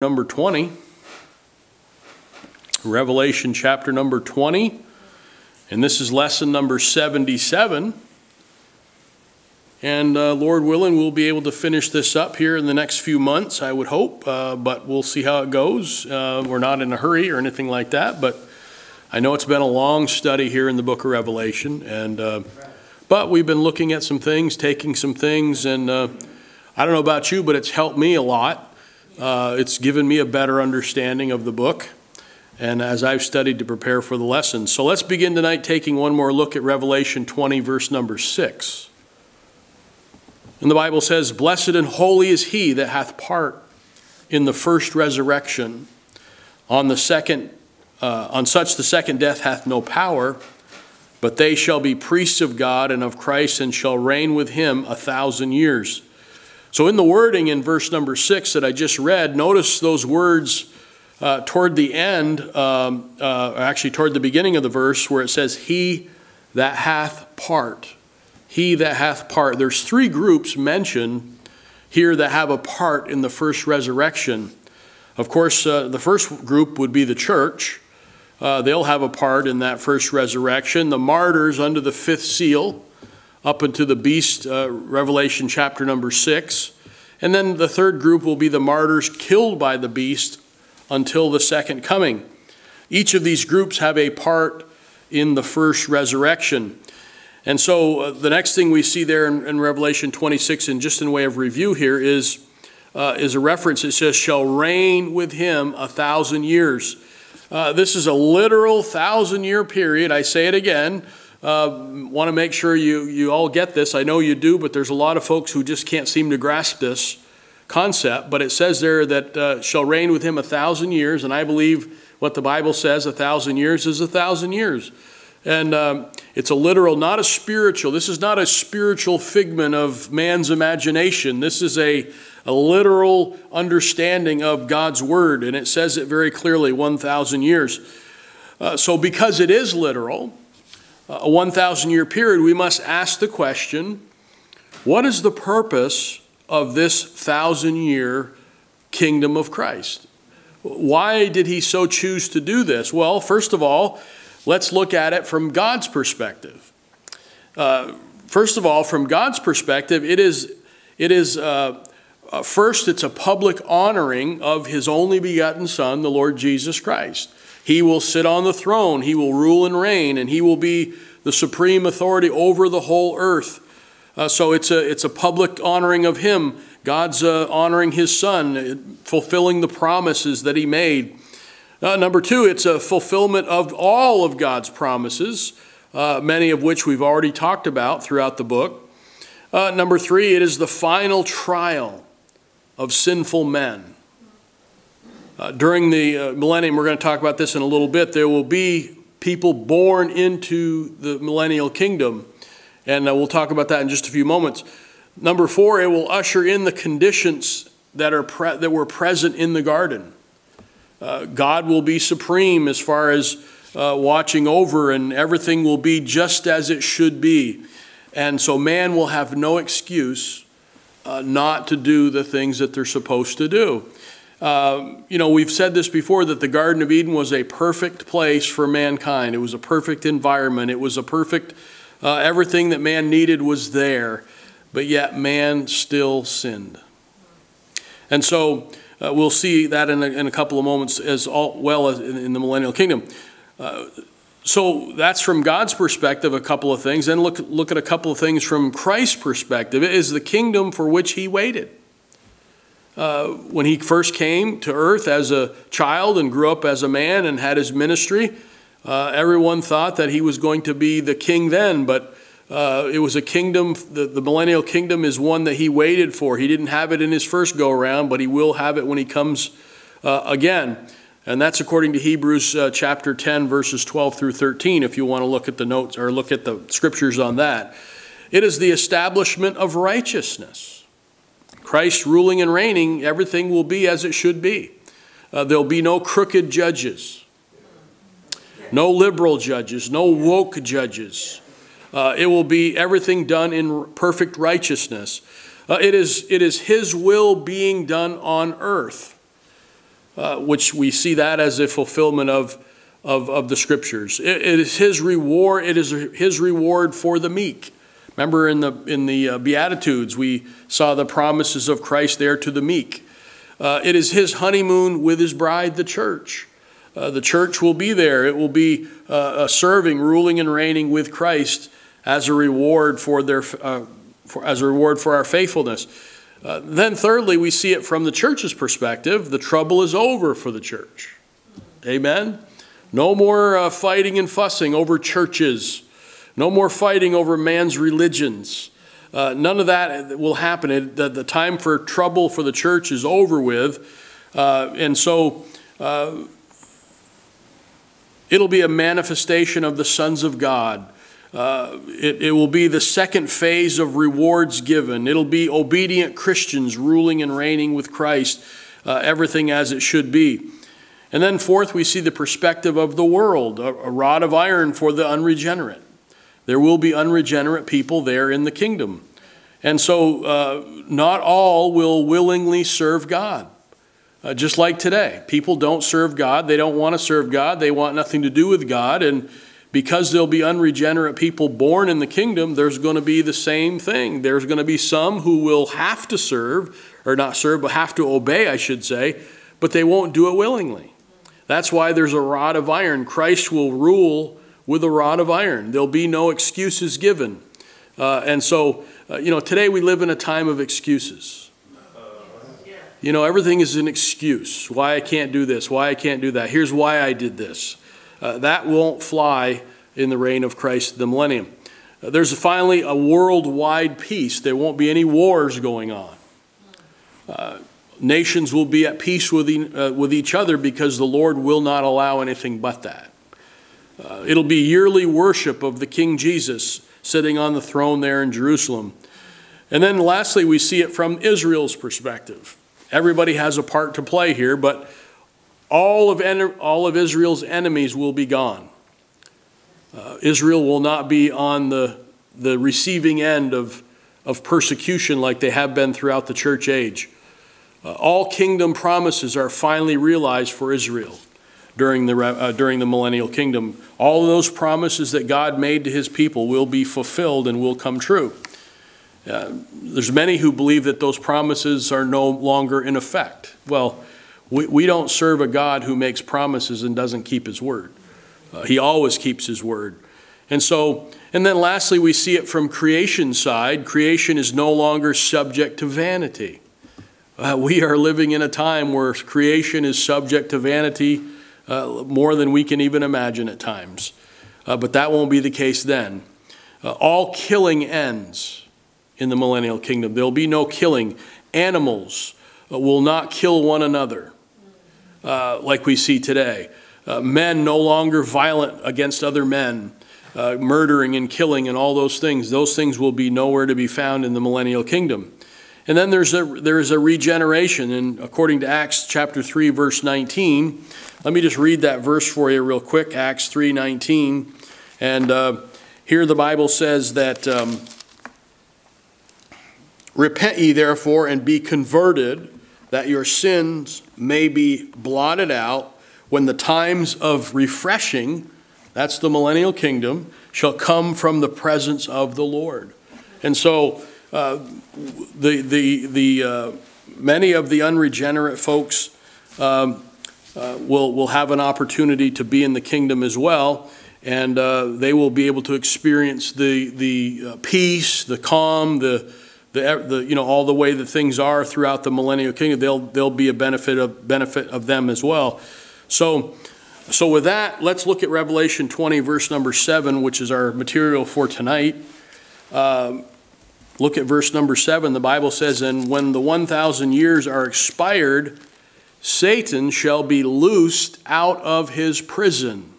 number 20. Revelation chapter number 20. And this is lesson number 77. And uh, Lord willing, we'll be able to finish this up here in the next few months, I would hope. Uh, but we'll see how it goes. Uh, we're not in a hurry or anything like that. But I know it's been a long study here in the book of Revelation. And, uh, but we've been looking at some things, taking some things. And uh, I don't know about you, but it's helped me a lot. Uh, it's given me a better understanding of the book and as I've studied to prepare for the lesson. So let's begin tonight taking one more look at Revelation 20, verse number 6. And the Bible says, Blessed and holy is he that hath part in the first resurrection. On the second, uh, on such the second death hath no power, but they shall be priests of God and of Christ and shall reign with him a thousand years. So, in the wording in verse number six that I just read, notice those words uh, toward the end, um, uh, actually, toward the beginning of the verse, where it says, He that hath part. He that hath part. There's three groups mentioned here that have a part in the first resurrection. Of course, uh, the first group would be the church. Uh, they'll have a part in that first resurrection. The martyrs under the fifth seal up into the beast, uh, Revelation chapter number six. And then the third group will be the martyrs killed by the beast until the second coming. Each of these groups have a part in the first resurrection. And so uh, the next thing we see there in, in, Revelation 26, and just in way of review here, is, uh, is a reference. It says, shall reign with him a thousand years. Uh, this is a literal thousand year period. I say it again. Uh, Want to make sure you, you all get this. I know you do, but there's a lot of folks who just can't seem to grasp this concept. But it says there that uh, shall reign with him a thousand years, and I believe what the Bible says a thousand years is a thousand years. And um, it's a literal, not a spiritual. This is not a spiritual figment of man's imagination. This is a, a literal understanding of God's word, and it says it very clearly 1,000 years. Uh, so, because it is literal, a 1,000 year period, we must ask the question what is the purpose of this thousand year kingdom of Christ? Why did he so choose to do this? Well, first of all, let's look at it from God's perspective. Uh, first of all, from God's perspective, it is, it is uh, uh, first, it's a public honoring of his only begotten Son, the Lord Jesus Christ. He will sit on the throne, he will rule and reign, and he will be the supreme authority over the whole earth. Uh, so it's a, it's a public honoring of him. God's uh, honoring his son, fulfilling the promises that he made. Uh, number two, it's a fulfillment of all of God's promises, uh, many of which we've already talked about throughout the book. Uh, number three, it is the final trial of sinful men. Uh, during the uh, millennium, we're going to talk about this in a little bit, there will be people born into the millennial kingdom. And uh, we'll talk about that in just a few moments. Number four, it will usher in the conditions that, are that were present in the garden. Uh, God will be supreme as far as uh, watching over, and everything will be just as it should be. And so man will have no excuse not to do the things that they're supposed to do. Um, you know, we've said this before that the Garden of Eden was a perfect place for mankind. It was a perfect environment. It was a perfect, uh, everything that man needed was there, but yet man still sinned. And so uh, we'll see that in a, in a, couple of moments as all, well as in, in the millennial kingdom. Uh, so that's from God's perspective, a couple of things. Then look, look at a couple of things from Christ's perspective. It is the kingdom for which he waited. Uh, when he first came to earth as a child and grew up as a man and had his ministry, uh, everyone thought that he was going to be the king then, but uh, it was a kingdom, the, the, millennial kingdom is one that he waited for. He didn't have it in his first go around, but he will have it when he comes uh, again. And that's according to Hebrews uh, chapter 10, verses 12 through 13, if you want to look at the notes or look at the scriptures on that. It is the establishment of righteousness. Christ ruling and reigning, everything will be as it should be. Uh, there'll be no crooked judges, no liberal judges, no woke judges. Uh, it will be everything done in perfect righteousness. Uh, it, is, it is His will being done on earth. uh, which we see that as a fulfillment of, of, of the scriptures. It, it is his reward, it is his reward for the meek. Remember in the, in the uh, Beatitudes, we saw the promises of Christ there to the meek. Uh, it is his honeymoon with his bride, the church. Uh, the church will be there. It will be uh, serving, ruling, and reigning with Christ as a reward for their, uh, for, as a reward for our faithfulness. Uh, then, thirdly, we see it from the church's perspective. The trouble is over for the church. Amen. No more fighting and fussing over churches. No more fighting over man's religions. Uh, none of that will happen. It, the, the, time for trouble for the church is over with. Uh, and so uh, it'll be a manifestation of the sons of God. Uh, it, it, will be the second phase of rewards given. It'll be obedient Christians ruling and reigning with Christ, uh, everything as it should be. And then, fourth, we see the perspective of the world, a, a rod of iron for the unregenerate. There will be unregenerate people there in the kingdom. And so, uh, not all will willingly serve God. Uh, just like today, people don't serve God. They don't want to serve God. They want nothing to do with God. And because there'll be unregenerate people born in the kingdom, there's going to be the same thing. There's going to be some who will have to serve, or not serve, but have to obey, I should say, but they won't do it willingly. That's why there's a rod of iron. Christ will rule with a rod of iron. There'll be no excuses given. Uh, and so, uh, you know, today we live in a time of excuses. You know, everything is an excuse. Why I can't do this, why I can't do that. Here's why I did this. Uh, that won't fly in the reign of Christ the millennium. Uh, there's finally a worldwide peace. There won't be any wars going on. Uh, nations will be at peace with, e uh, with each other because the Lord will not allow anything but that. Uh, it'll be yearly worship of the King Jesus sitting on the throne there in Jerusalem. And then lastly, we see it from Israel's perspective. Everybody has a part to play here, but all of, all of Israel's enemies will be gone. Uh, Israel will not be on the, the receiving end of, of persecution like they have been throughout the church age. Uh, all kingdom promises are finally realized for Israel during the, uh, during the millennial kingdom. All those promises that God made to his people will be fulfilled and will come true. Uh, there's many who believe that those promises are no longer in effect. Well, we, we don't serve a God who makes promises and doesn't keep his word. Uh, he always keeps his word. And so, and then lastly, we see it from creation side. Creation is no longer subject to vanity. Uh, we are living in a time where creation is subject to vanity uh, more than we can even imagine at times. Uh, but that won't be the case then. Uh, all killing ends in the millennial kingdom. There'll be no killing. Animals uh, will not kill one another uh, like we see today. Uh, men no longer violent against other men. murdering and killing and all those things, those things will be nowhere to be found in the millennial kingdom. And then there's a, there's a regeneration. And according to Acts chapter 3, verse 19, let me just read that verse for you real quick, Acts 3, 19. And uh, here the Bible says that, um, Repent ye therefore and be converted, that your sins may be blotted out when the times of refreshing, that's the millennial kingdom, shall come from the presence of the Lord. And so, uh, the, the, the, uh, many of the unregenerate folks um, uh, will, will have an opportunity to be in the kingdom as well, and uh, they will be able to experience the, the peace, the calm, the, the, the, you know, all the way that things are throughout the millennial kingdom. They'll, they'll be a benefit of, benefit of them as well. So, so with that, let's look at Revelation 20, verse number 7, which is our material for tonight. Um, Look at verse number 7. The Bible says, And when the 1,000 years are expired, Satan shall be loosed out of his prison.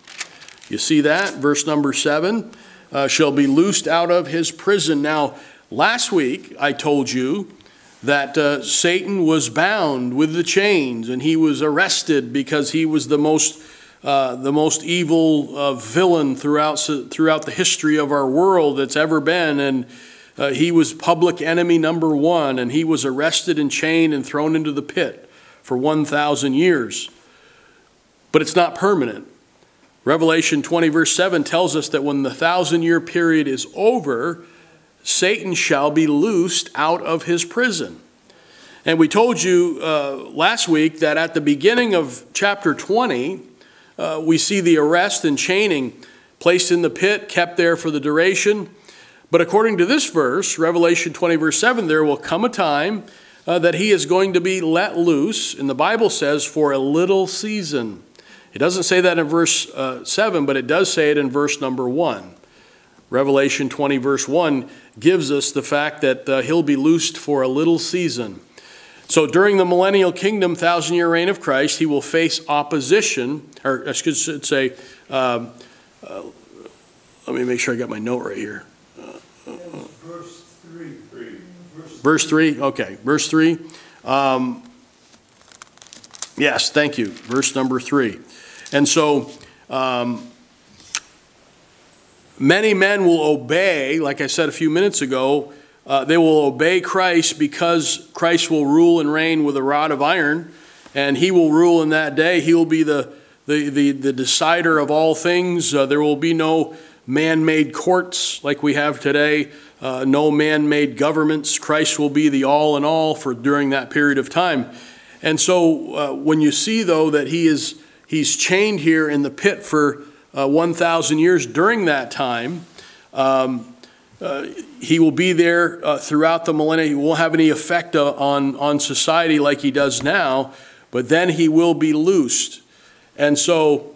You see that? Verse number 7 uh, shall be loosed out of his prison. Now, last week I told you that uh, Satan was bound with the chains and he was arrested because he was the most. Uh, the most evil uh, villain throughout throughout the history of our world that's ever been, and uh, he was public enemy number one, and he was arrested and chained and thrown into the pit for 1,000 years. But it's not permanent. Revelation 20, verse 7 tells us that when the thousand year period is over, Satan shall be loosed out of his prison. And we told you uh, last week that at the beginning of chapter 20, uh, we see the arrest and chaining placed in the pit, kept there for the duration. But according to this verse, Revelation 20, verse 7, there will come a time uh, that he is going to be let loose, and the Bible says, for a little season. It doesn't say that in verse uh, 7, but it does say it in verse number 1. Revelation 20, verse 1, gives us the fact that uh, he'll be loosed for a little season. So during the millennial kingdom, thousand year reign of Christ, he will face opposition, or I should say, let me make sure I got my note right here. Verse 3. Verse 3, okay, verse 3. Um, yes, thank you. Verse number 3. And so, um, many men will obey, like I said a few minutes ago, uh, they will obey Christ because Christ will rule and reign with a rod of iron, and he will rule in that day. He will be the, the, the, the decider of all things. Uh, there will be no man made courts like we have today, uh, no man made governments. Christ will be the all in all for during that period of time. And so uh, when you see, though, that he is he's chained here in the pit for uh, 1,000 years during that time, um, uh, he will be there uh, throughout the millennia. He won't have any effect uh, on, on society like he does now, but then he will be loosed. And so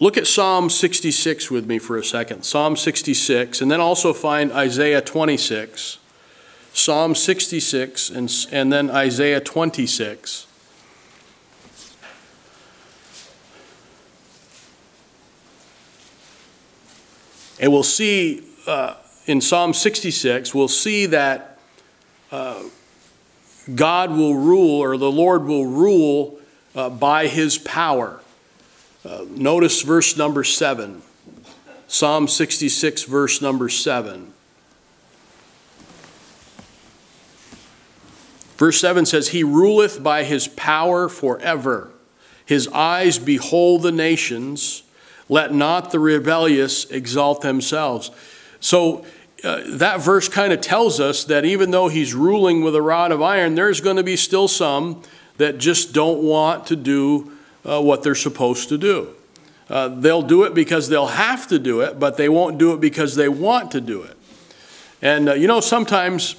look at Psalm 66 with me for a second. Psalm 66, and then also find Isaiah 26. Psalm 66 and, and then Isaiah 26. And we'll see uh, in Psalm 66, we'll see that uh, God will rule, or the Lord will rule uh, by his power. Uh, notice verse number 7. Psalm 66, verse number 7. Verse 7 says, He ruleth by his power forever. His eyes behold the nations. Let not the rebellious exalt themselves. So uh, that verse kind of tells us that even though he's ruling with a rod of iron, there's going to be still some that just don't want to do uh, what they're supposed to do. Uh, they'll do it because they'll have to do it, but they won't do it because they want to do it. And uh, you know, sometimes,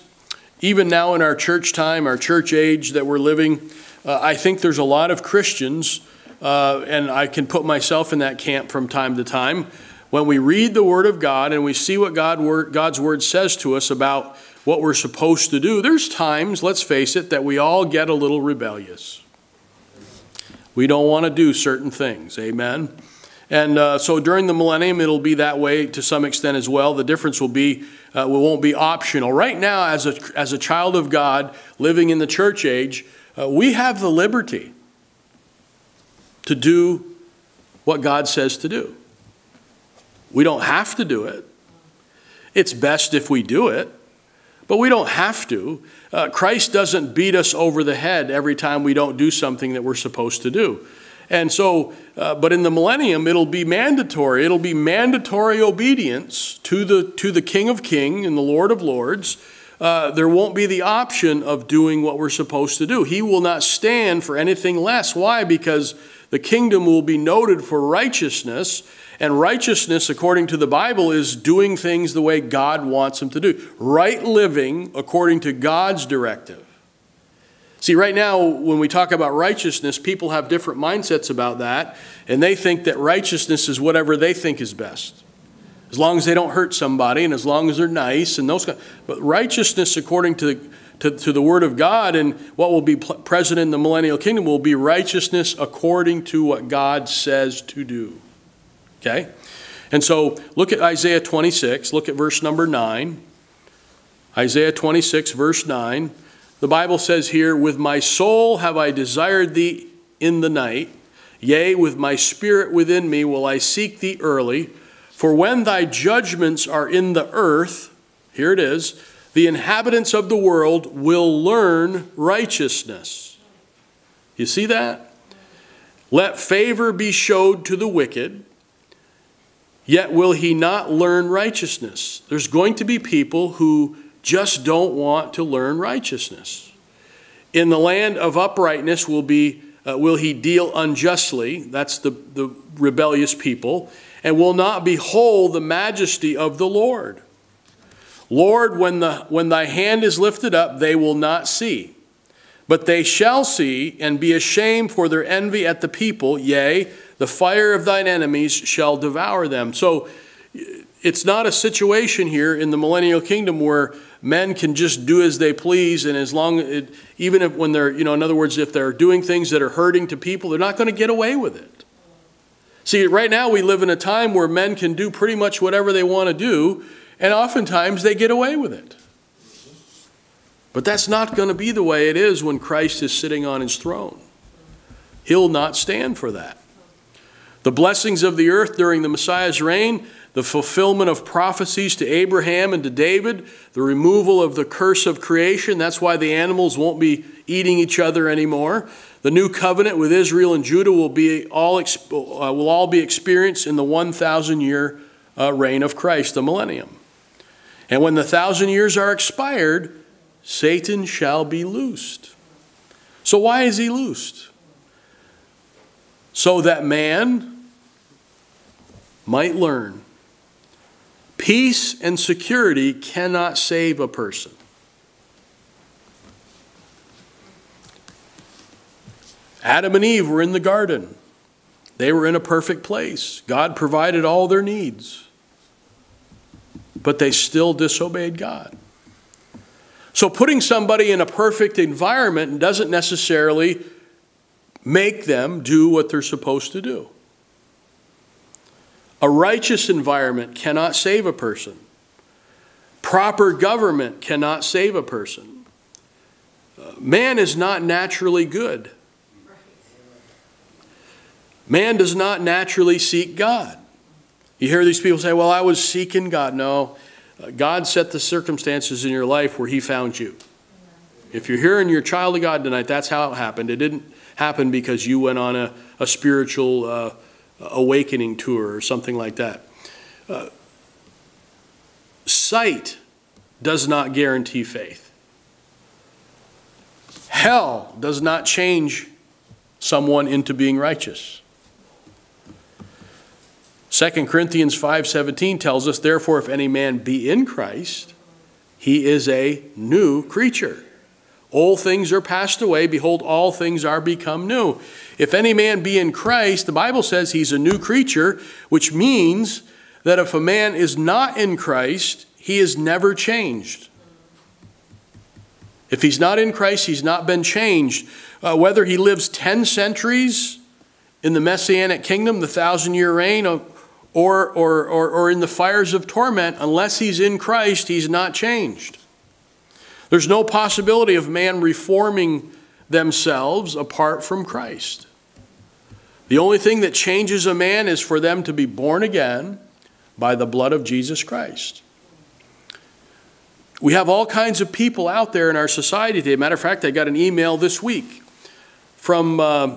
even now in our church time, our church age that we're living, uh, I think there's a lot of Christians, uh, and I can put myself in that camp from time to time, when we read the Word of God and we see what God God's Word says to us about what we're supposed to do, there's times, let's face it, that we all get a little rebellious. We don't want to do certain things. Amen. And uh, so during the millennium, it'll be that way to some extent as well. The difference will be uh, it won't be optional. Right now, as a, as a child of God living in the church age, uh, we have the liberty to do what God says to do. We don't have to do it. It's best if we do it, but we don't have to. Uh, Christ doesn't beat us over the head every time we don't do something that we're supposed to do. And so, uh, but in the millennium, it'll be mandatory. It'll be mandatory obedience to the, to the King of Kings and the Lord of Lords. Uh, there won't be the option of doing what we're supposed to do. He will not stand for anything less. Why? Because the kingdom will be noted for righteousness and righteousness, according to the Bible, is doing things the way God wants them to do. Right living according to God's directive. See, right now, when we talk about righteousness, people have different mindsets about that, and they think that righteousness is whatever they think is best. As long as they don't hurt somebody, and as long as they're nice, and those kind. But righteousness, according to, to, to the Word of God, and what will be present in the millennial kingdom, will be righteousness according to what God says to do. Okay? And so look at Isaiah 26, look at verse number 9. Isaiah 26, verse 9. The Bible says here, With my soul have I desired thee in the night, yea, with my spirit within me will I seek thee early. For when thy judgments are in the earth, here it is, the inhabitants of the world will learn righteousness. You see that? Let favor be showed to the wicked, yet will he not learn righteousness. There's going to be people who just don't want to learn righteousness. In the land of uprightness will be uh, will he deal unjustly, that's the, the rebellious people, and will not behold the majesty of the Lord. Lord, when, the, when thy hand is lifted up, they will not see. But they shall see and be ashamed for their envy at the people. Yea, the fire of thine enemies shall devour them. So it's not a situation here in the millennial kingdom where men can just do as they please and as long it, even if when they're you know in other words if they're doing things that are hurting to people they're not going to get away with it. See right now we live in a time where men can do pretty much whatever they want to do and oftentimes they get away with it. But that's not going to be the way it is when christ is sitting on his throne. He'll not stand for that the blessings of the earth during the messiah's reign the fulfillment of prophecies to Abraham and to David, the removal of the curse of creation. That's why the animals won't be eating each other anymore. The new covenant with Israel and Judah will, be all, uh, will all be experienced in the 1,000 year uh, reign of Christ, the millennium. And when the thousand years are expired, Satan shall be loosed. So, why is he loosed? So that man might learn Peace and security cannot save a person. Adam and Eve were in the garden. They were in a perfect place. God provided all their needs. But they still disobeyed God. So, putting somebody in a perfect environment doesn't necessarily make them do what they're supposed to do. A righteous environment cannot save a person. Proper government cannot save a person. Uh, man is not naturally good. Man does not naturally seek God. You hear these people say, Well, I was seeking God. No, uh, God set the circumstances in your life where He found you. If you're hearing your child of God tonight, that's how it happened. It didn't happen because you went on a, a spiritual uh, awakening tour or something like that. Uh, sight does not guarantee faith. Hell does not change someone into being righteous. 2 Corinthians 5:17 tells us therefore if any man be in Christ he is a new creature. All things are passed away. Behold, all things are become new. If any man be in Christ, the Bible says he's a new creature, which means that if a man is not in Christ, he is never changed. If he's not in Christ, he's not been changed. Uh, whether he lives 10 centuries in the Messianic kingdom, the thousand year reign, or, or, or, or in the fires of torment, unless he's in Christ, he's not changed. There's no possibility of man reforming themselves apart from Christ. The only thing that changes a man is for them to be born again by the blood of Jesus Christ. We have all kinds of people out there in our society today. Matter of fact, I got an email this week from uh,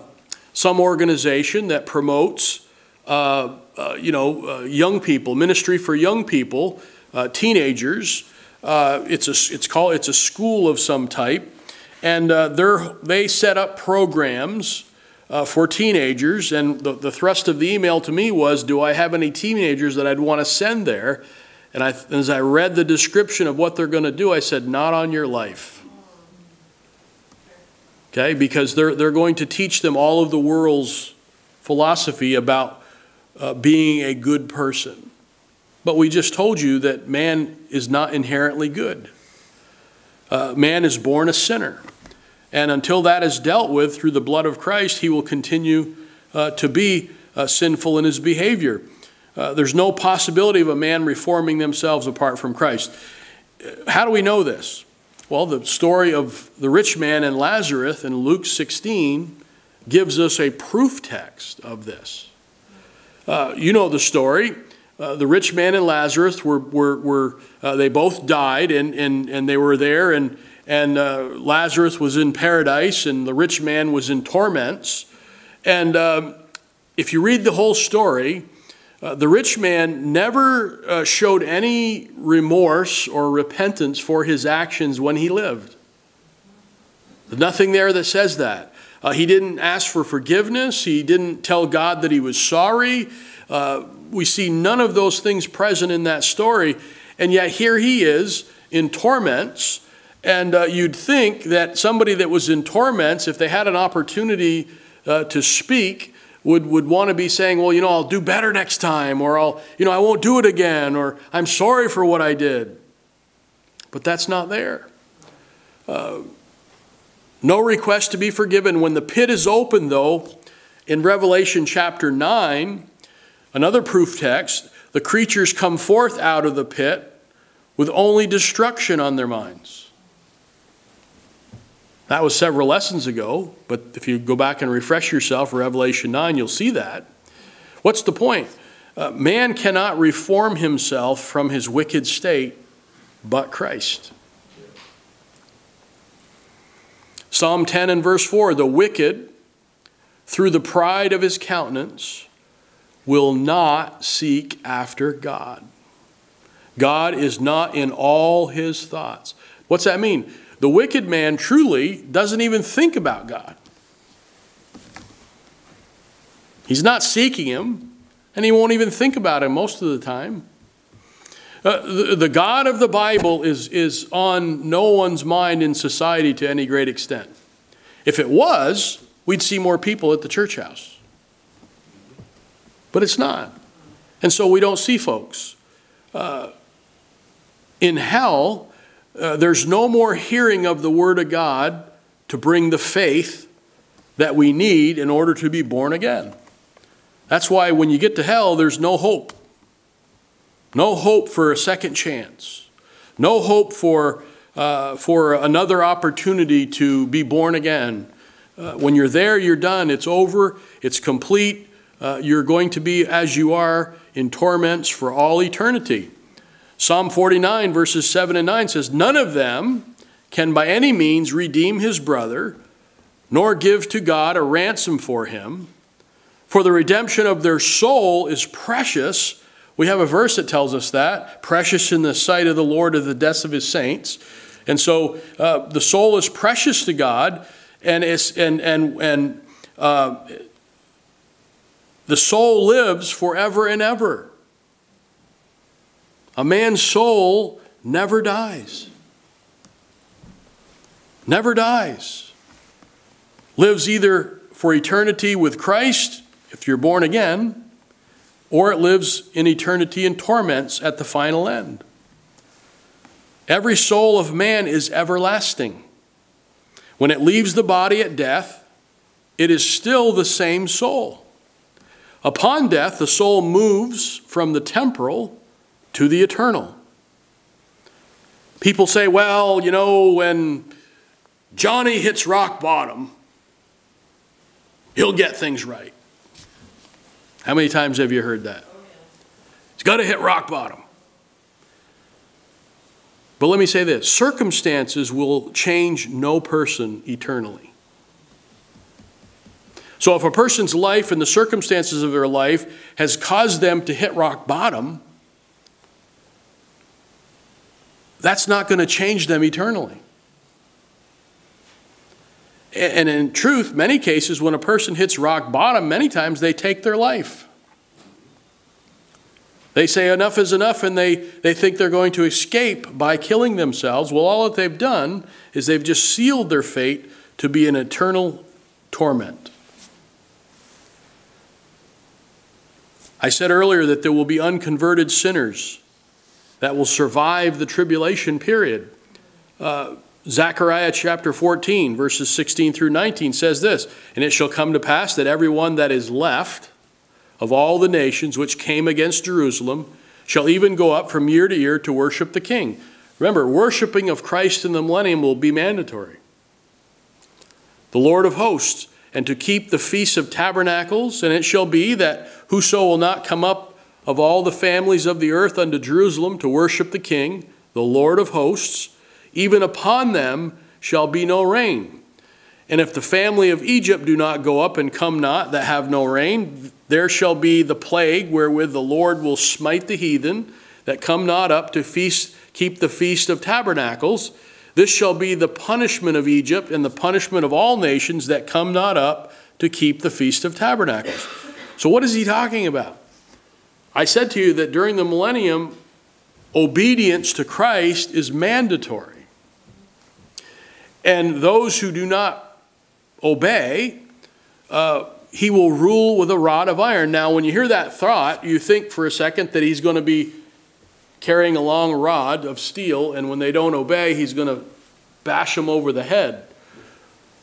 some organization that promotes, uh, uh, you know, uh, young people, ministry for young people, uh, teenagers, uh, it's a it's called it's a school of some type, and uh, they they set up programs uh, for teenagers. And the, the thrust of the email to me was, do I have any teenagers that I'd want to send there? And I, as I read the description of what they're going to do, I said, not on your life. Okay, because they're, they're going to teach them all of the world's philosophy about uh, being a good person. But we just told you that man is not inherently good. Uh, man is born a sinner. And until that is dealt with through the blood of Christ, he will continue uh, to be uh, sinful in his behavior. Uh, there's no possibility of a man reforming themselves apart from Christ. How do we know this? Well, the story of the rich man and Lazarus in Luke 16 gives us a proof text of this. Uh, you know the story. Uh, the rich man and Lazarus were, were, were uh, they both died and, and, and they were there and, and uh, Lazarus was in paradise, and the rich man was in torments. And um, if you read the whole story, uh, the rich man never uh, showed any remorse or repentance for his actions when he lived. There's nothing there that says that. Uh, he didn't ask for forgiveness. He didn't tell God that he was sorry. Uh, we see none of those things present in that story. And yet here he is in torments. And uh, you'd think that somebody that was in torments, if they had an opportunity uh, to speak, would, would want to be saying, well, you know, I'll do better next time, or I'll, you know, I won't do it again, or I'm sorry for what I did. But that's not there. Uh, no request to be forgiven. When the pit is open, though, in Revelation chapter 9, another proof text, the creatures come forth out of the pit with only destruction on their minds. That was several lessons ago, but if you go back and refresh yourself, Revelation 9, you'll see that. What's the point? Uh, man cannot reform himself from his wicked state but Christ. Psalm 10 and verse 4 The wicked, through the pride of his countenance, will not seek after God. God is not in all his thoughts. What's that mean? The wicked man truly doesn't even think about God. He's not seeking him, and he won't even think about him most of the time. Uh, the, the God of the Bible is, is on no one's mind in society to any great extent. If it was, we'd see more people at the church house. But it's not. And so we don't see folks. Uh, in hell, uh, there's no more hearing of the Word of God to bring the faith that we need in order to be born again. That's why when you get to hell, there's no hope. No hope for a second chance. No hope for, uh, for another opportunity to be born again. Uh, when you're there, you're done. It's over. It's complete. Uh, you're going to be as you are in torments for all eternity. Psalm 49, verses 7 and 9 says, None of them can by any means redeem his brother, nor give to God a ransom for him. For the redemption of their soul is precious. We have a verse that tells us that precious in the sight of the Lord are the deaths of his saints. And so uh, the soul is precious to God, and, it's, and, and, and uh, the soul lives forever and ever. A man's soul never dies. Never dies. Lives either for eternity with Christ, if you're born again, or it lives in eternity in torments at the final end. Every soul of man is everlasting. When it leaves the body at death, it is still the same soul. Upon death, the soul moves from the temporal to the eternal. People say, well, you know, when Johnny hits rock bottom, he'll get things right. How many times have you heard that? He's got to hit rock bottom. But let me say this circumstances will change no person eternally. So if a person's life and the circumstances of their life has caused them to hit rock bottom, that's not going to change them eternally. And in truth, many cases, when a person hits rock bottom, many times they take their life. They say enough is enough and they, they think they're going to escape by killing themselves. Well, all that they've done is they've just sealed their fate to be an eternal torment. I said earlier that there will be unconverted sinners that will survive the tribulation period. Uh, Zechariah chapter 14, verses 16 through 19 says this And it shall come to pass that everyone that is left of all the nations which came against Jerusalem shall even go up from year to year to worship the King. Remember, worshiping of Christ in the millennium will be mandatory. The Lord of hosts, and to keep the feast of tabernacles, and it shall be that whoso will not come up of all the families of the earth unto Jerusalem to worship the King, the Lord of hosts, even upon them shall be no rain. And if the family of Egypt do not go up and come not that have no rain, there shall be the plague wherewith the Lord will smite the heathen that come not up to feast, keep the feast of tabernacles. This shall be the punishment of Egypt and the punishment of all nations that come not up to keep the feast of tabernacles. So, what is he talking about? I said to you that during the millennium, obedience to Christ is mandatory. And those who do not obey, uh, he will rule with a rod of iron. Now, when you hear that thought, you think for a second that he's going to be carrying a long rod of steel, and when they don't obey, he's going to bash them over the head.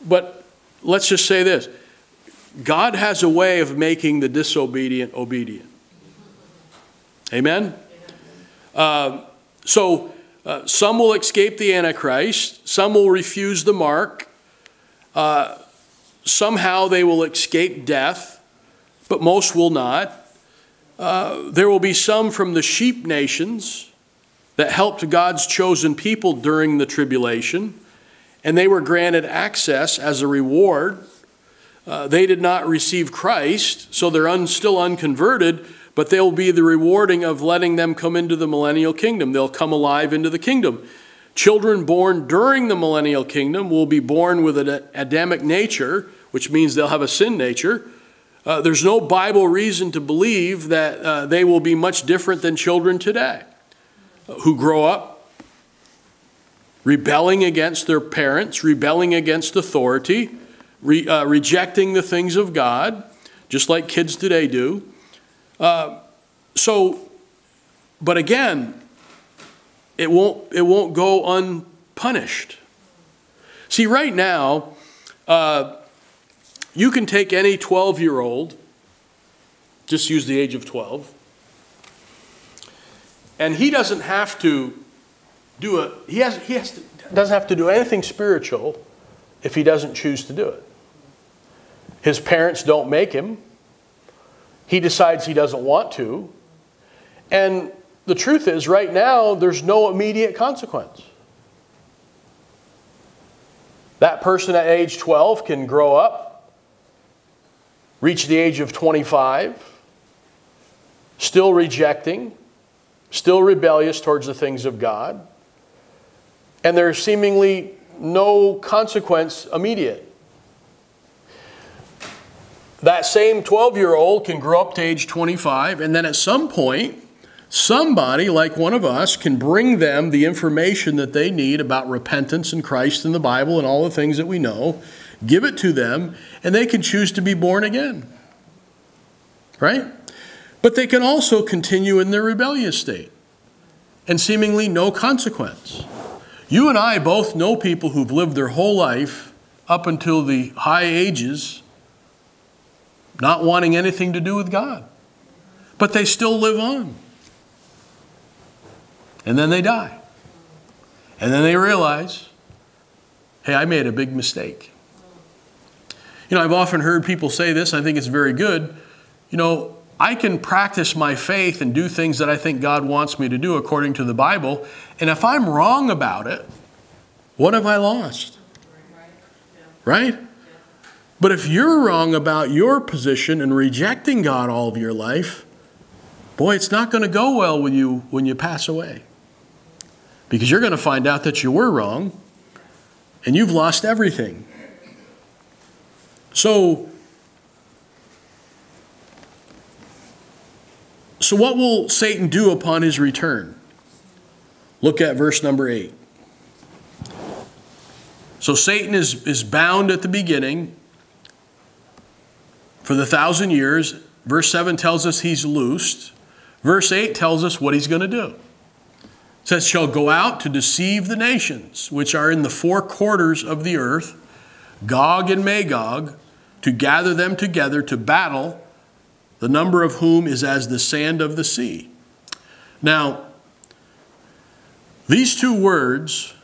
But let's just say this God has a way of making the disobedient obedient. Amen? Uh, so, uh, some will escape the Antichrist, some will refuse the mark, uh, somehow they will escape death, but most will not. Uh, there will be some from the sheep nations that helped God's chosen people during the tribulation, and they were granted access as a reward. Uh, they did not receive Christ, so they're un, still unconverted, but they'll be the rewarding of letting them come into the millennial kingdom. They'll come alive into the kingdom. Children born during the millennial kingdom will be born with an Adamic nature, which means they'll have a sin nature. Uh, there's no Bible reason to believe that uh, they will be much different than children today uh, who grow up rebelling against their parents, rebelling against authority, re, uh, rejecting the things of God, just like kids today do. Uh, so, but again, it won't, it won't go unpunished. See, right now, uh, you can take any 12 year old, just use the age of 12, and he doesn't have to do it, he, has, he has to, doesn't have to do anything spiritual if he doesn't choose to do it. His parents don't make him. He decides he doesn't want to. And the truth is, right now, there's no immediate consequence. That person at age 12 can grow up, reach the age of 25, still rejecting, still rebellious towards the things of God, and there's seemingly no consequence immediate. That same 12 year old can grow up to age 25, and then at some point, somebody like one of us can bring them the information that they need about repentance and Christ and the Bible and all the things that we know, give it to them, and they can choose to be born again. Right? But they can also continue in their rebellious state and seemingly no consequence. You and I both know people who've lived their whole life up until the high ages not wanting anything to do with God. But they still live on. And then they die. And then they realize, hey, I made a big mistake. You know, I've often heard people say this, I think it's very good. You know, I can practice my faith and do things that I think God wants me to do according to the Bible. And if I'm wrong about it, what have I lost? Right? But if you're wrong about your position and rejecting God all of your life, boy, it's not going to go well with you when you pass away. Because you're going to find out that you were wrong and you've lost everything. So, so what will Satan do upon his return? Look at verse number 8. So Satan is, is bound at the beginning for the thousand years. Verse 7 tells us he's loosed. Verse 8 tells us what he's going to do. It says, Shall go out to deceive the nations which are in the four quarters of the earth, Gog and Magog, to gather them together to battle, the number of whom is as the sand of the sea. Now, these two words,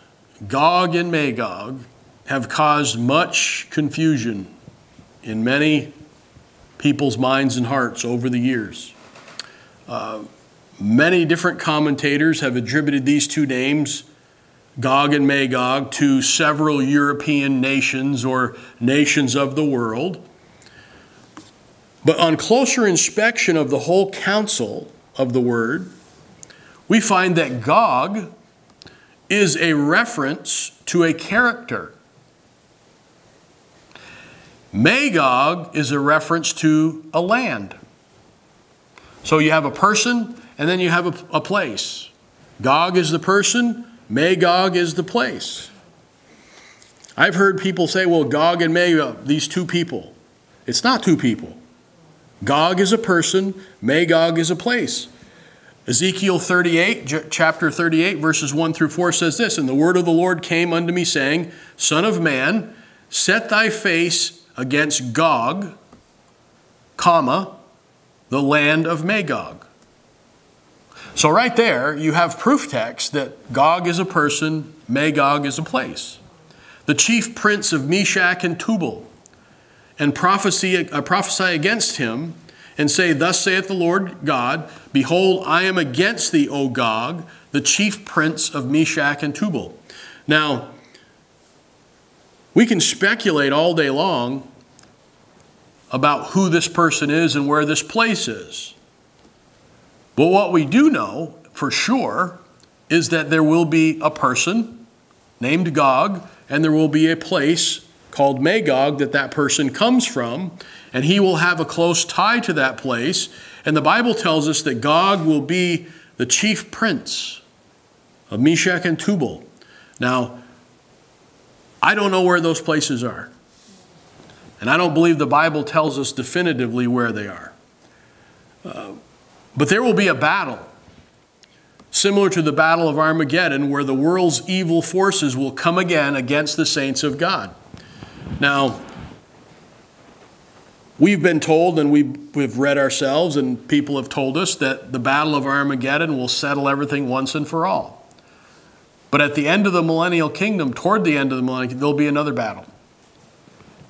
Gog and Magog, have caused much confusion in many people's minds and hearts over the years. Uh, many different commentators have attributed these two names Gog and Magog to several European nations or nations of the world. But on closer inspection of the whole counsel of the word, we find that Gog is a reference to a character. Magog is a reference to a land. So you have a person and then you have a, a place. Gog is the person, Magog is the place. I've heard people say, well, Gog and Magog, these two people. It's not two people. Gog is a person, Magog is a place. Ezekiel 38, chapter 38, verses 1 through 4 says this And the word of the Lord came unto me, saying, Son of man, set thy face against Gog, comma, the land of Magog. So, right there, you have proof text that Gog is a person, Magog is a place. The chief prince of Meshech and Tubal, and prophesy, uh, prophesy against him, and say, Thus saith the Lord God, Behold, I am against thee, O Gog, the chief prince of Meshech and Tubal. Now, we can speculate all day long about who this person is and where this place is. But what we do know for sure is that there will be a person named Gog, and there will be a place called Magog that that person comes from, and he will have a close tie to that place. And the Bible tells us that Gog will be the chief prince of Meshech and Tubal. Now, I don't know where those places are. And I don't believe the Bible tells us definitively where they are. Uh, but there will be a battle, similar to the Battle of Armageddon, where the world's evil forces will come again against the saints of God. Now, we've been told, and we've read ourselves, and people have told us that the Battle of Armageddon will settle everything once and for all. But at the end of the millennial kingdom, toward the end of the millennial there'll be another battle.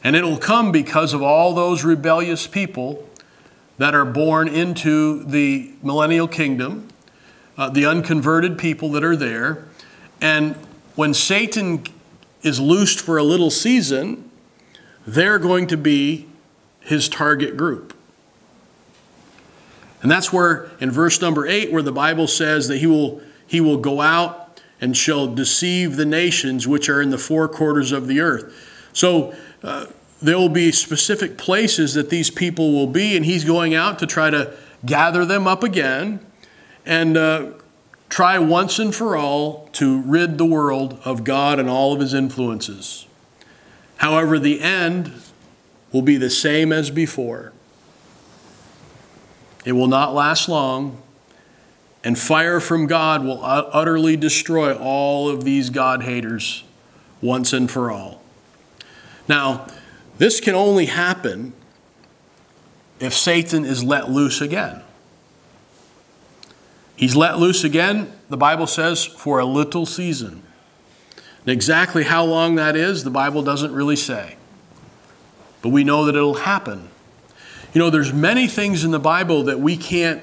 And it'll come because of all those rebellious people that are born into the millennial kingdom, uh, the unconverted people that are there. And when Satan is loosed for a little season, they're going to be his target group. And that's where, in verse number eight, where the Bible says that he will, he will go out and shall deceive the nations which are in the four quarters of the earth. So uh, there will be specific places that these people will be, and he's going out to try to gather them up again and uh, try once and for all to rid the world of God and all of his influences. However, the end will be the same as before. It will not last long, and fire from God will utterly destroy all of these God haters once and for all. Now, this can only happen if Satan is let loose again. He's let loose again, the Bible says, for a little season. And exactly how long that is, the Bible doesn't really say. But we know that it'll happen. You know, there's many things in the Bible that we can't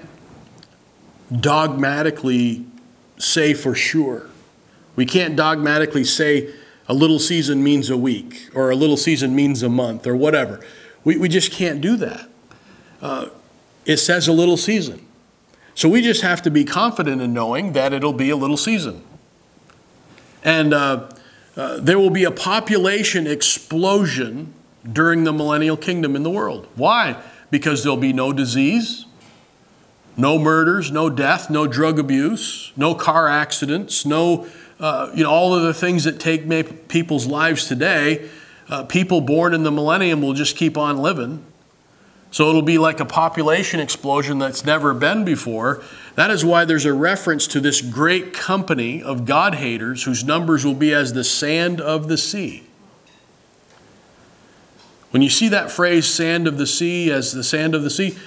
dogmatically say for sure. We can't dogmatically say a little season means a week, or a little season means a month, or whatever. We, we just can't do that. Uh, it says a little season. So we just have to be confident in knowing that it'll be a little season. And uh, uh, there will be a population explosion during the millennial kingdom in the world. Why? Because there'll be no disease, no murders, no death, no drug abuse, no car accidents, no, uh, you know, all of the things that take people's lives today. Uh, people born in the millennium will just keep on living. So it'll be like a population explosion that's never been before. That is why there's a reference to this great company of God haters whose numbers will be as the sand of the sea. When you see that phrase, sand of the sea, as the sand of the sea,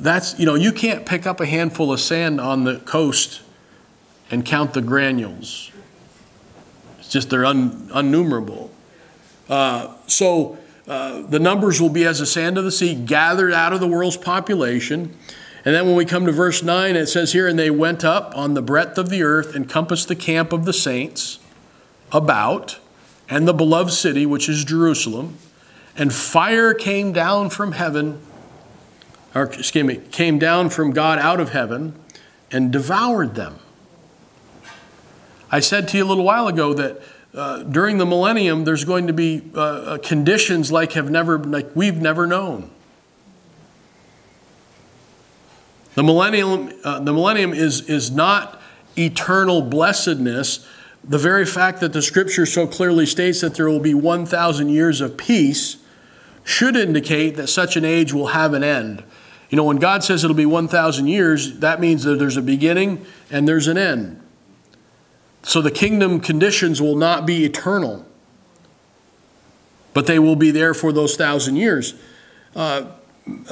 that's, you know, you can't pick up a handful of sand on the coast and count the granules. It's just they're un, unnumerable. Uh, so, uh, the numbers will be as the sand of the sea, gathered out of the world's population. And then when we come to verse 9, it says here, And they went up on the breadth of the earth and compassed the camp of the saints. about, and the beloved city, which is Jerusalem, and fire came down from heaven, or excuse me, came down from God out of heaven and devoured them. I said to you a little while ago that uh, during the millennium, there's going to be uh, uh, conditions like have never, like we've never known. The millennium, uh, the millennium is, is not eternal blessedness. The very fact that the scripture so clearly states that there will be 1,000 years of peace should indicate that such an age will have an end. You know, when God says it'll be 1,000 years, that means that there's a beginning and there's an end. So the kingdom conditions will not be eternal, but they will be there for those thousand years. Uh,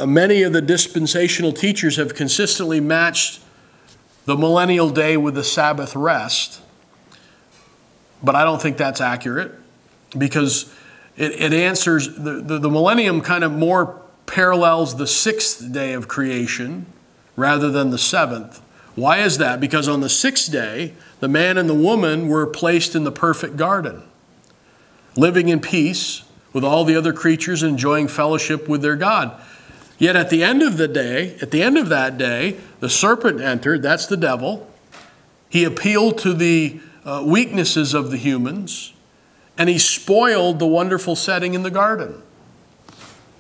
many of the dispensational teachers have consistently matched the millennial day with the Sabbath rest, but I don't think that's accurate because it, it answers the, the, the millennium kind of more parallels the sixth day of creation rather than the seventh. Why is that? Because on the sixth day, the man and the woman were placed in the perfect garden, living in peace with all the other creatures, enjoying fellowship with their God. Yet at the end of the day, at the end of that day, the serpent entered, that's the devil. He appealed to the uh, weaknesses of the humans, and he spoiled the wonderful setting in the garden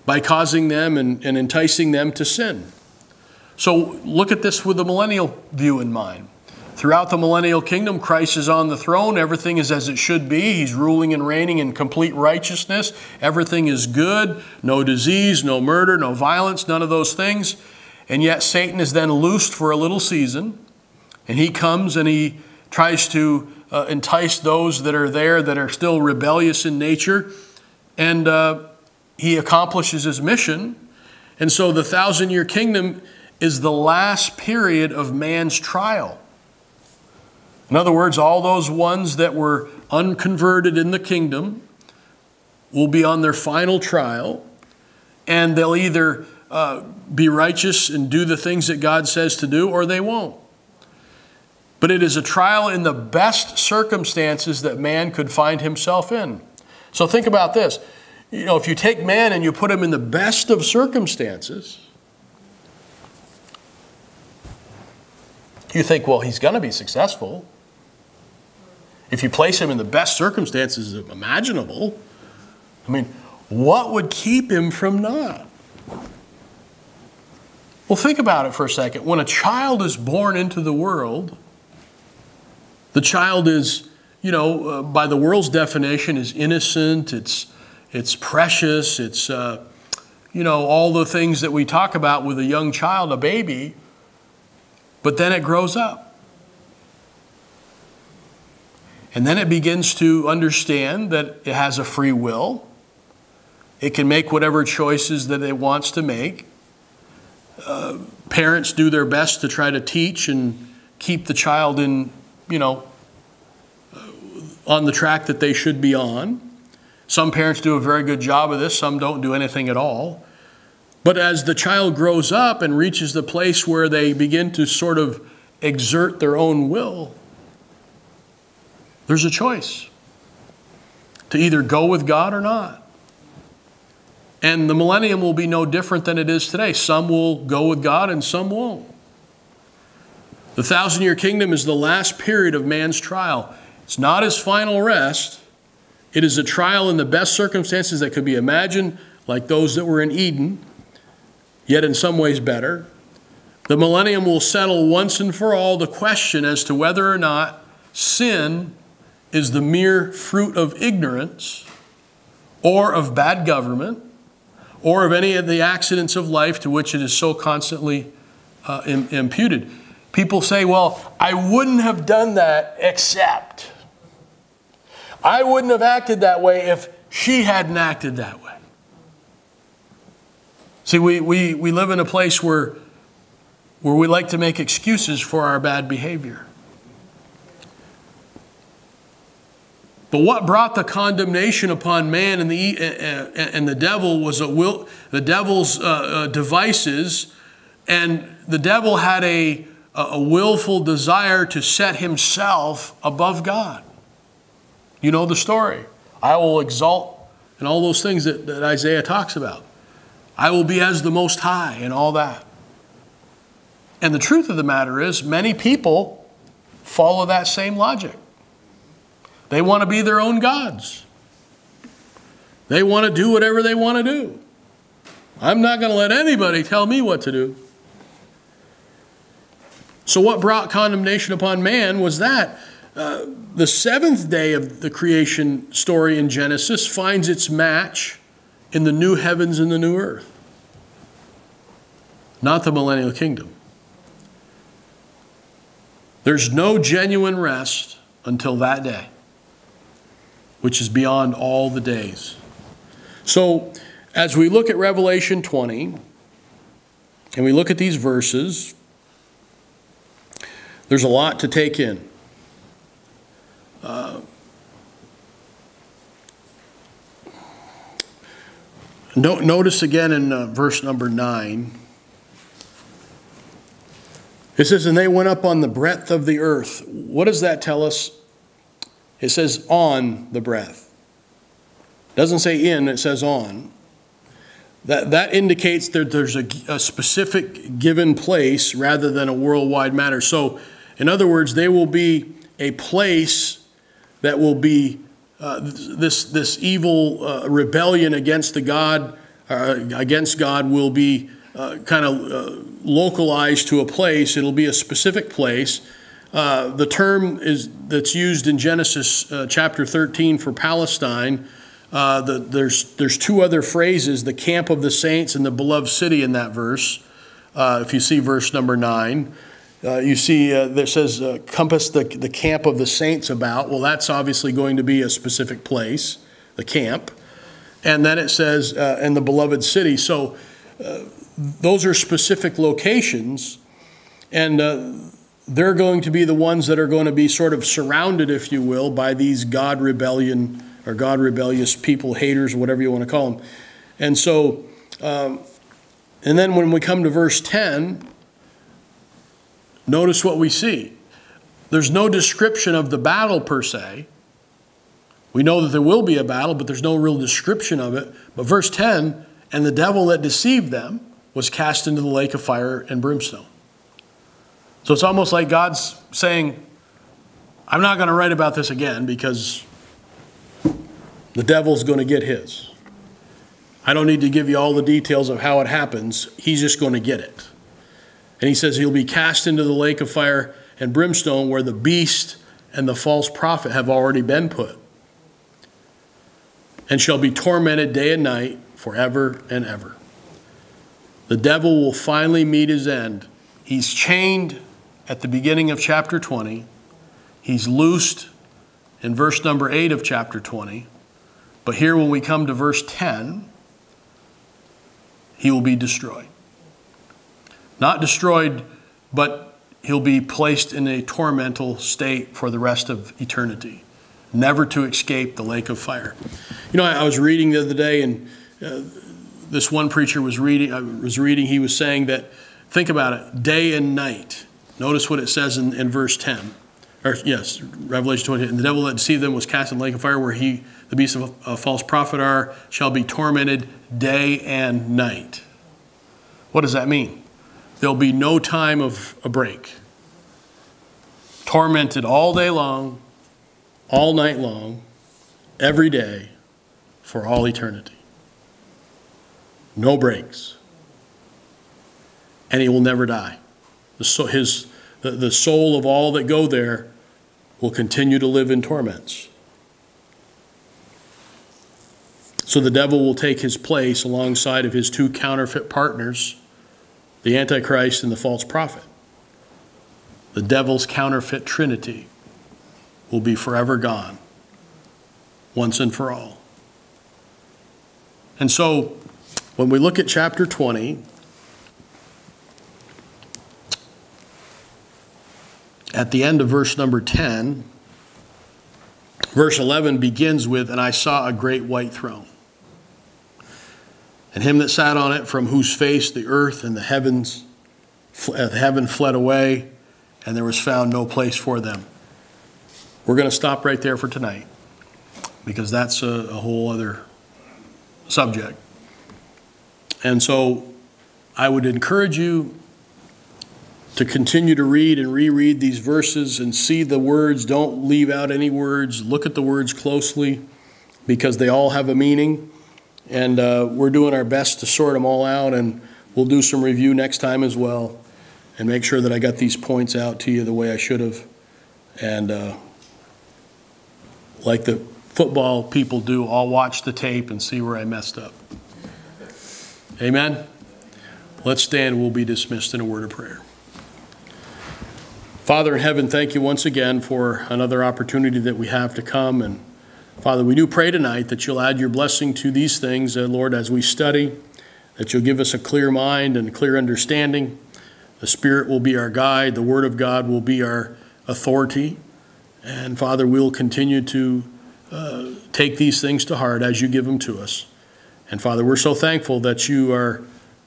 by causing them and, and enticing them to sin. So look at this with the millennial view in mind. Throughout the millennial kingdom, Christ is on the throne. Everything is as it should be. He's ruling and reigning in complete righteousness. Everything is good. No disease, no murder, no violence, none of those things. And yet Satan is then loosed for a little season. And he comes and he tries to uh, entice those that are there that are still rebellious in nature. And uh, he accomplishes his mission. And so the thousand year kingdom is the last period of man's trial. In other words, all those ones that were unconverted in the kingdom will be on their final trial, and they'll either uh, be righteous and do the things that God says to do, or they won't. But it is a trial in the best circumstances that man could find himself in. So think about this. You know, if you take man and you put him in the best of circumstances, you think, well, he's going to be successful. If you place him in the best circumstances imaginable, I mean, what would keep him from not? Well, think about it for a second. When a child is born into the world, the child is, you know, uh, by the world's definition, is innocent, it's, it's precious, it's, uh, you know, all the things that we talk about with a young child, a baby, but then it grows up. And then it begins to understand that it has a free will. It can make whatever choices that it wants to make. Uh, parents do their best to try to teach and keep the child in, you know, uh, on the track that they should be on. Some parents do a very good job of this, some don't do anything at all. But as the child grows up and reaches the place where they begin to sort of exert their own will, there's a choice to either go with God or not. And the millennium will be no different than it is today. Some will go with God and some won't. The thousand year kingdom is the last period of man's trial. It's not his final rest, it is a trial in the best circumstances that could be imagined, like those that were in Eden, yet in some ways better. The millennium will settle once and for all the question as to whether or not sin is the mere fruit of ignorance or of bad government or of any of the accidents of life to which it is so constantly uh, Im- imputed. People say, well, I wouldn't have done that except. I wouldn't have acted that way if she hadn't acted that way. See, we, we, we live in a place where, where we like to make excuses for our bad behavior. But what brought the condemnation upon man and the, and the devil was a will, the devil's uh, uh, devices, and the devil had a, a willful desire to set himself above God. You know the story. I will exalt and all those things that, that Isaiah talks about. I will be as the Most High and all that. And the truth of the matter is, many people follow that same logic. They want to be their own gods. They want to do whatever they want to do. I'm not going to let anybody tell me what to do. So, what brought condemnation upon man was that uh, the seventh day of the creation story in Genesis finds its match in the new heavens and the new earth, not the millennial kingdom. There's no genuine rest until that day, which is beyond all the days. So, as we look at Revelation 20 and we look at these verses, there's a lot to take in. Uh, no, notice again in uh, verse number 9. It says, And they went up on the breadth of the earth. What does that tell us? It says, On the breadth. It doesn't say in, it says on. That, that indicates that there's a, a specific given place rather than a worldwide matter. So, in other words, they will be a place that will be uh, this, this evil uh, rebellion against the God, uh, against God will be uh, kind of uh, localized to a place. It'll be a specific place. The term is that's used in Genesis chapter 13 for Palestine. The, there's there's two other phrases: the camp of the saints and the beloved city in that verse. if you see verse number nine. Uh, you see, uh, there says, uh, compass the, the camp of the saints about. Well, that's obviously going to be a specific place, the camp. And then it says, uh, in the beloved city. So uh, those are specific locations. And uh, they're going to be the ones that are going to be sort of surrounded, if you will, by these God rebellion or God rebellious people, haters, whatever you want to call them. And so, um, and then when we come to verse 10, Notice what we see. There's no description of the battle per se. We know that there will be a battle, but there's no real description of it. But verse 10 and the devil that deceived them was cast into the lake of fire and brimstone. So it's almost like God's saying, I'm not going to write about this again because the devil's going to get his. I don't need to give you all the details of how it happens. He's just going to get it. And he says he'll be cast into the lake of fire and brimstone where the beast and the false prophet have already been put, and shall be tormented day and night forever and ever. The devil will finally meet his end. He's chained at the beginning of chapter 20, he's loosed in verse number 8 of chapter 20. But here, when we come to verse 10, he will be destroyed. Not destroyed, but he'll be placed in a tormental state for the rest of eternity, never to escape the lake of fire. You know, I, was reading the other day, and uh, this one preacher was reading. I was reading. He was saying that, think about it, day and night. Notice what it says in, in verse ten, or yes, Revelation twenty. And the devil that deceived them was cast in the lake of fire, where he, the beast of a false prophet, are shall be tormented day and night. What does that mean? There'll be no time of a break. Tormented all day long, all night long, every day, for all eternity. No breaks. And he will never die. The, his, the, the soul of all that go there will continue to live in torments. So the devil will take his place alongside of his two counterfeit partners the Antichrist and the false prophet. The devil's counterfeit trinity will be forever gone, once and for all. And so, when we look at chapter 20, at the end of verse number 10, verse 11 begins with, And I saw a great white throne and him that sat on it, from whose face the earth and the heavens, uh, heaven fled away, and there was found no place for them. We're going to stop right there for tonight. because that's a, a whole other subject. And so I would encourage you to continue to read and reread these verses and see the words. Don't leave out any words. Look at the words closely because they all have a meaning. And uh, we're doing our best to sort them all out, and we'll do some review next time as well and make sure that I got these points out to you the way I should have. And uh, like the football people do, I'll watch the tape and see where I messed up. Amen? Let's stand. We'll be dismissed in a word of prayer. Father in heaven, thank you once again for another opportunity that we have to come. And Father, we do pray tonight that you'll add your blessing to these things, uh, Lord, as we study, that you'll give us a clear mind and a clear understanding. The Spirit will be our guide, the Word of God will be our authority. And Father, we'll continue to uh, take these things to heart as you give them to us. And Father, we're so thankful that you are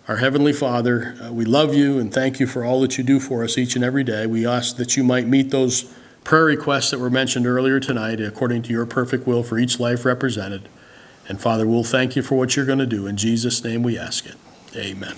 our Heavenly Father. Uh, we love you and thank you for all that you do for us each and every day. We ask that you might meet those prayer requests that were mentioned earlier tonight according to your perfect will for each life represented. And Father, we'll thank you for what you're going to do. In Jesus' name we ask it. Amen.